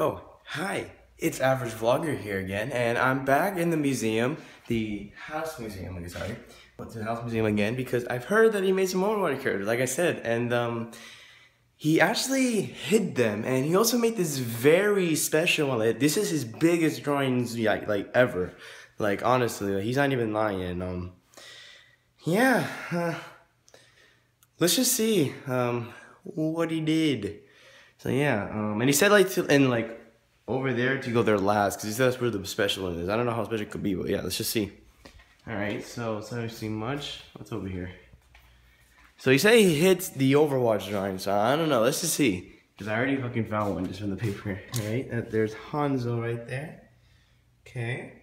Oh, hi. It's Average Vlogger here again, and I'm back in the museum, the House Museum, like, sorry. To the House Museum again because I've heard that he made some more water characters, like I said, and um, he actually hid them, and he also made this very special one. This is his biggest drawings, like, like ever. Like, honestly, like, he's not even lying, and um, yeah, uh, let's just see um, what he did. So yeah, um, and he said like to, and like over there to go there last because he said that's where the special one is. I don't know how special it could be, but yeah, let's just see. All right, so it's not see much. What's over here? So he said he hits the Overwatch drawing, so I don't know. Let's just see. Because I already fucking found one just from the paper. All right, uh, there's Hanzo right there. Okay.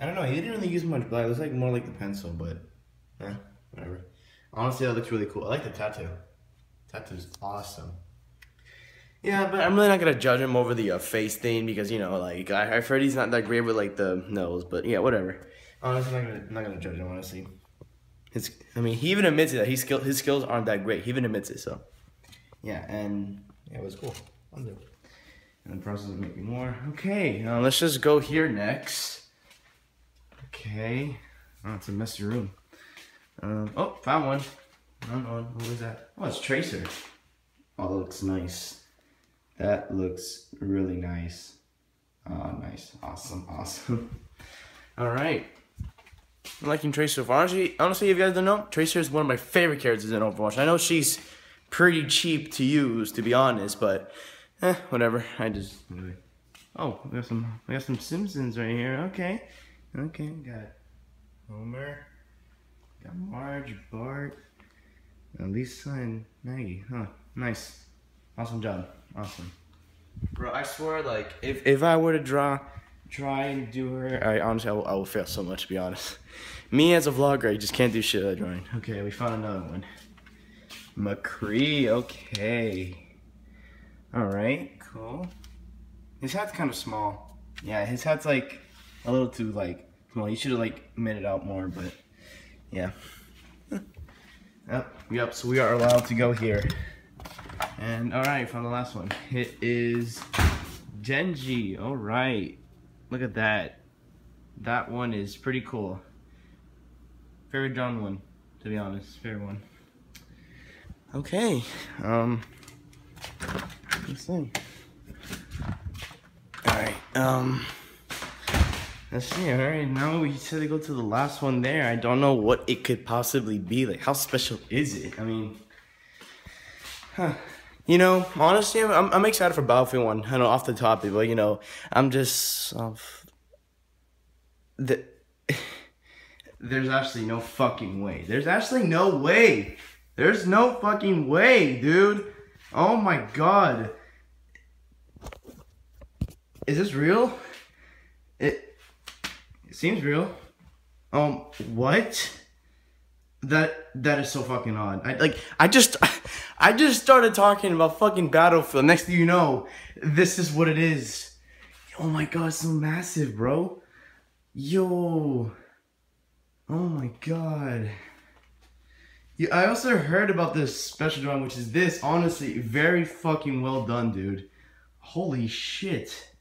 I don't know, he didn't really use much black. It looks like more like the pencil, but eh, whatever. Honestly, that looks really cool. I like the tattoo. Tattoo's awesome. Yeah, but I'm really not gonna judge him over the uh, face thing because you know, like I, I've heard he's not that great with like the nose, but yeah, whatever. Honestly, I'm not gonna, not gonna judge him. Honestly, his, I mean, he even admits it that he skill his skills aren't that great. He even admits it. So, yeah, and yeah, it was cool. And the process of making more. Okay, now let's just go here next. Okay, oh, it's a messy room. Um, oh, found one. Found one. What was that? Oh, it's Tracer. Oh, that looks nice. That looks really nice. Oh, nice. Awesome. Awesome. All right. I'm liking Tracer so far. Honestly, honestly, if you guys don't know, Tracer is one of my favorite characters in Overwatch. I know she's pretty cheap to use, to be honest, but eh, whatever. I just Oh, we got some we got some Simpsons right here. Okay. Okay, got Homer. Got Marge, Bart, Lisa, and Maggie. Huh. Nice. Awesome job. Awesome. Bro, I swear, like, if, if I were to draw, try and do her, I honestly, I will, I will fail so much, to be honest. Me as a vlogger, I just can't do shit at drawing. Okay, we found another one. McCree, okay. Alright, cool. His hat's kind of small. Yeah, his hat's like a little too like small. You should have like made it out more, but yeah. yep, yep, so we are allowed to go here. And alright, from the last one. It is Genji. Alright. Look at that. That one is pretty cool. Favorite drawn one, to be honest. Favorite one. Okay. Um let's see. Alright, um Let's see, alright, now we said to go to the last one there. I don't know what it could possibly be. Like, how special is it? I mean, huh. You know, honestly, I'm, I'm excited for Battlefield 1. I know off the topic, but you know, I'm just. Uh, the, there's actually no fucking way. There's actually no way. There's no fucking way, dude. Oh my god. Is this real? It, it seems real. Um, what? That that is so fucking odd. I like I just I just started talking about fucking Battlefield. Next thing you know, this is what it is. Oh my god, so massive, bro. Yo. Oh my god. Yeah, I also heard about this special drawing, which is this. Honestly, very fucking well done, dude. Holy shit.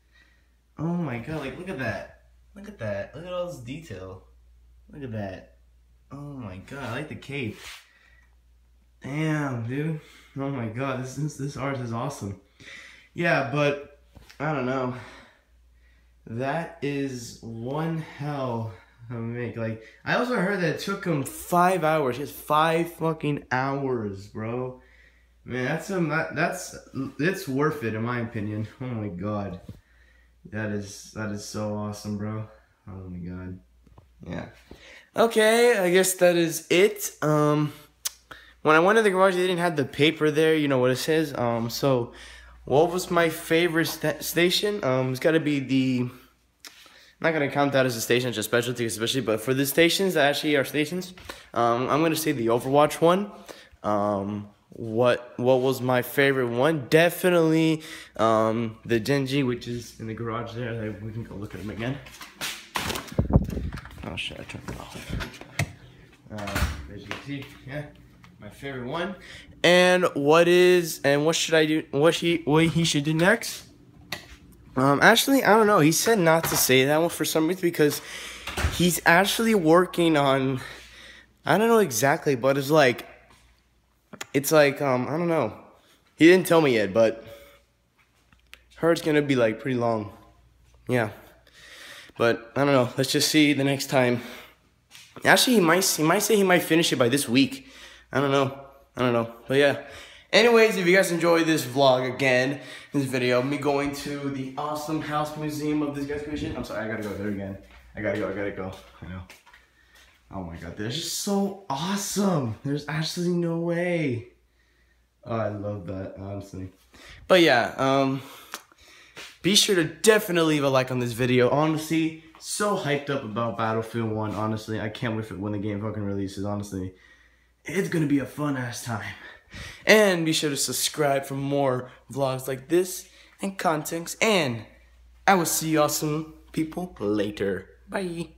Oh my god, like look at that. Look at that. Look at all this detail. Look at that. Oh my god, I like the cape. Damn, dude. Oh my god, this this, this art is awesome. Yeah, but I don't know. That is one hell of a make. Like, I also heard that it took him five hours. Just five fucking hours, bro. Man, that's a that, that's it's worth it in my opinion. Oh my god, that is that is so awesome, bro. Oh my god, yeah. Okay, I guess that is it. Um, when I went to the garage, they didn't have the paper there. You know what it says. Um, so what was my favorite st station? Um, it's got to be the. I'm not gonna count that as a station, it's a specialty, especially. But for the stations that actually are stations, um, I'm gonna say the Overwatch one. Um, what what was my favorite one? Definitely um, the Genji, which is in the garage there. We can go look at them again. Oh shit, I turned it off. Uh, as you can see, yeah, my favorite one. And what is, and what should I do, what he, what he should do next? Um, actually, I don't know. He said not to say that one for some reason because he's actually working on. I don't know exactly, but it's like, it's like um, I don't know. He didn't tell me yet, but hers gonna be like pretty long. Yeah, but I don't know. Let's just see the next time. Actually, he might he might say he might finish it by this week. I don't know. I don't know. But yeah. Anyways, if you guys enjoyed this vlog again, this video, me going to the awesome house museum of this guy's creation. I'm sorry, I gotta go there again. I gotta go, I gotta go. I know. Oh my god, this is so awesome. There's absolutely no way. Oh, I love that, honestly. But yeah, um, be sure to definitely leave a like on this video. Honestly, so hyped up about Battlefield 1, honestly. I can't wait for when the game fucking releases, honestly. It's gonna be a fun ass time. And be sure to subscribe for more vlogs like this and contents. And I will see you awesome people later. Bye.